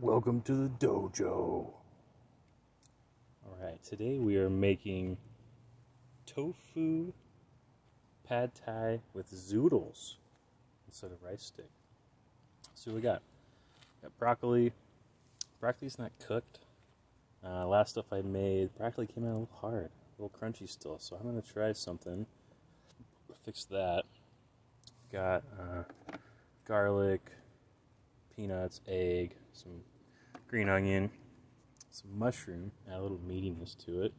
Welcome to the dojo. Alright, today we are making tofu pad thai with zoodles instead of rice stick. So we got got broccoli. Broccoli's not cooked. Uh, last stuff I made, broccoli came out a little hard, a little crunchy still. So I'm gonna try something. Fix that. Got uh, garlic, peanuts, egg, some green onion, some mushroom, add a little meatiness to it,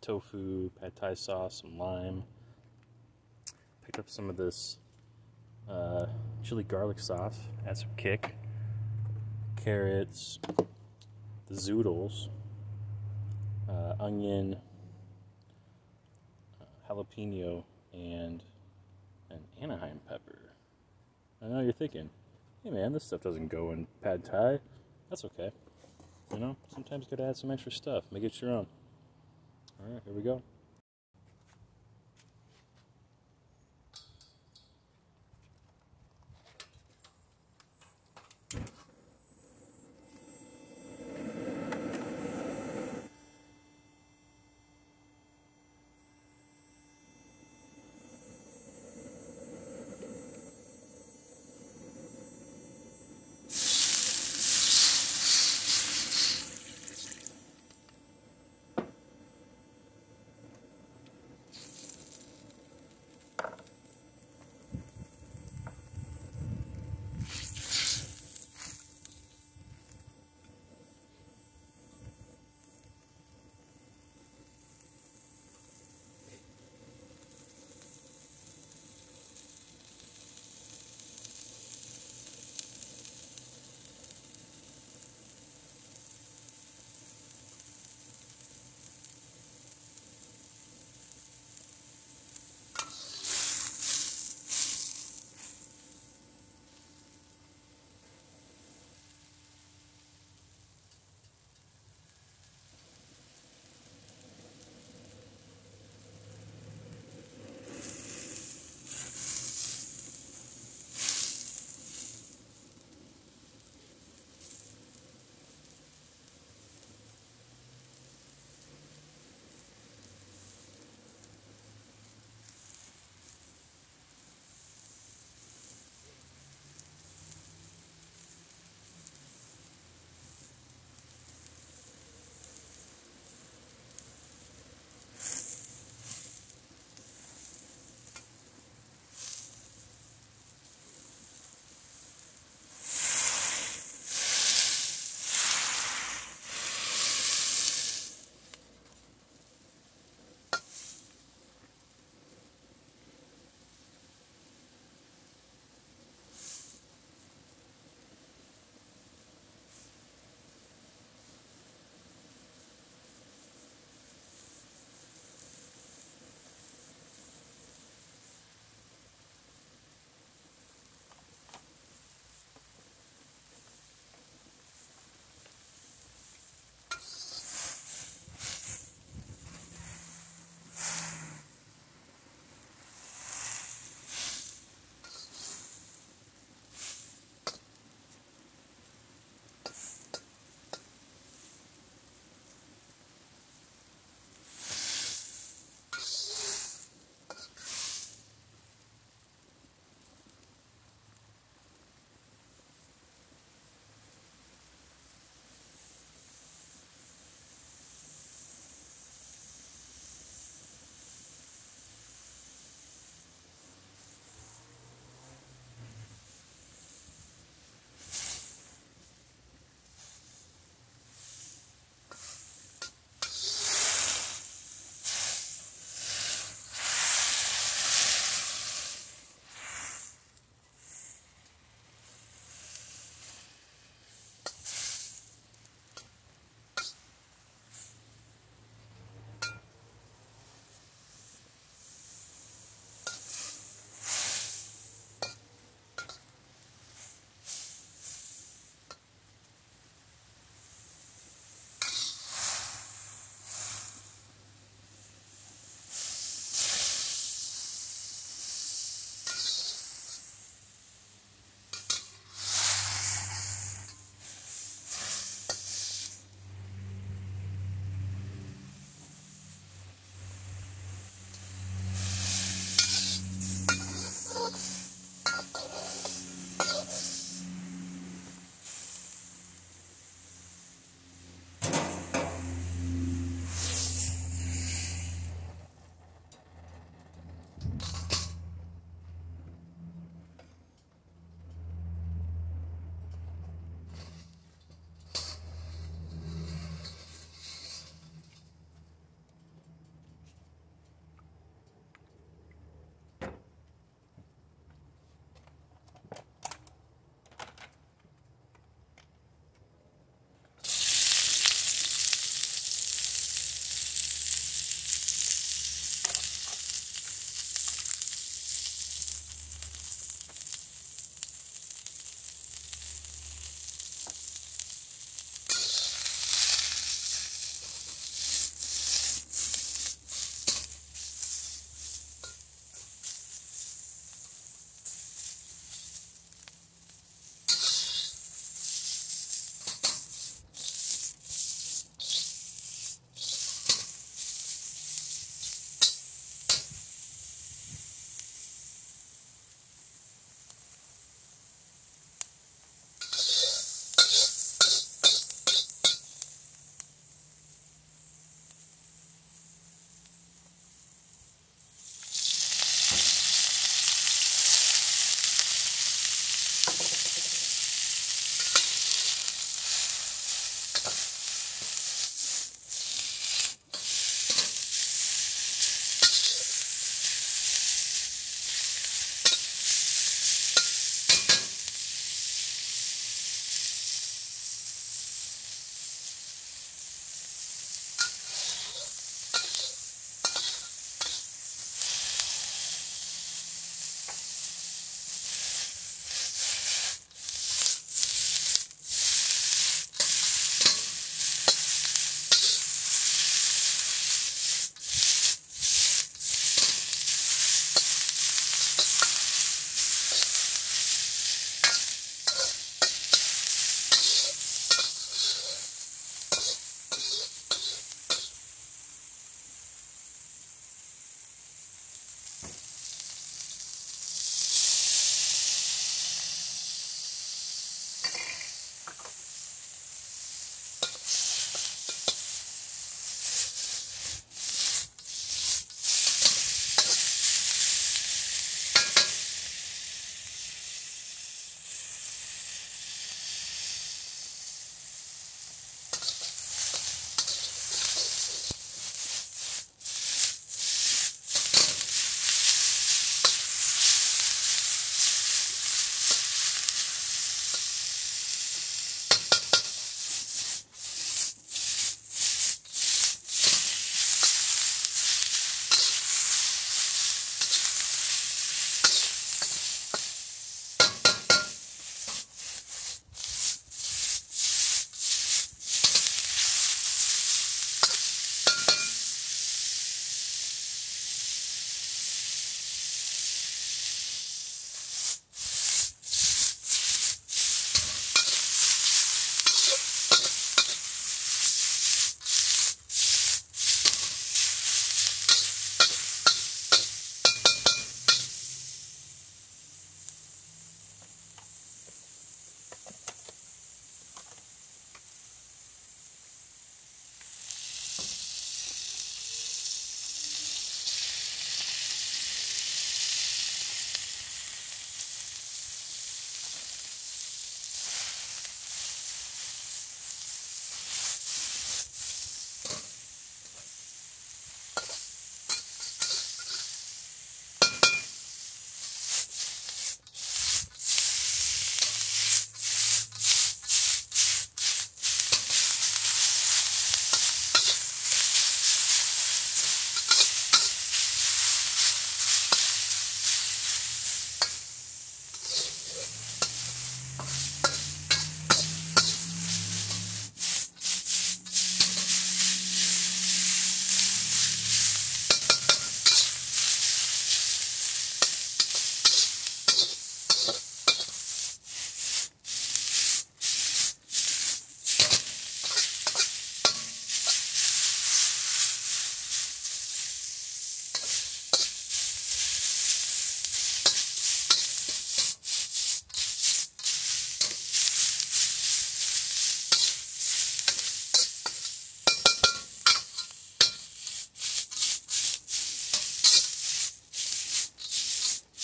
tofu, pad thai sauce, some lime. Picked up some of this uh, chili garlic sauce, add some kick, carrots, the zoodles, uh, onion, uh, jalapeno, and an Anaheim pepper. I know you're thinking, hey man, this stuff doesn't go in pad thai. That's okay. You know, sometimes you gotta add some extra stuff, make it your own. Alright, here we go.